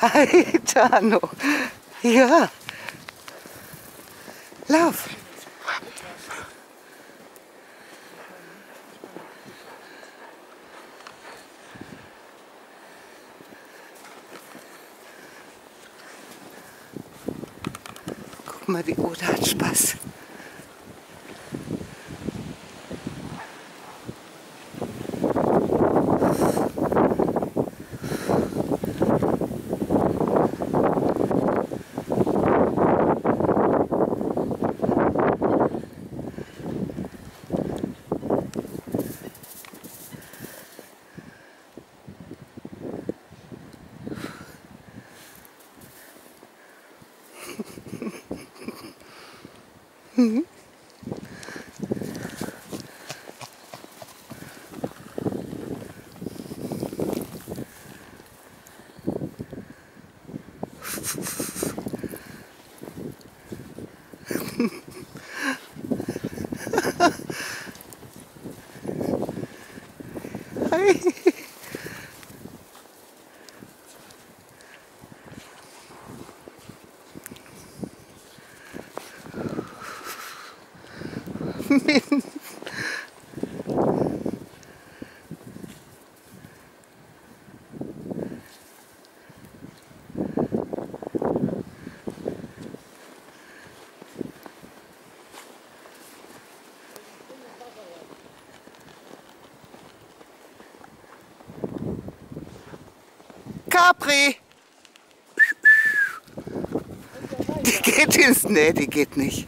Hi, Tano. Ja. Lauf. Guck mal, die Ode hat Spaß. Hi. Min. Capri! Die geht ins... Nee, die geht nicht.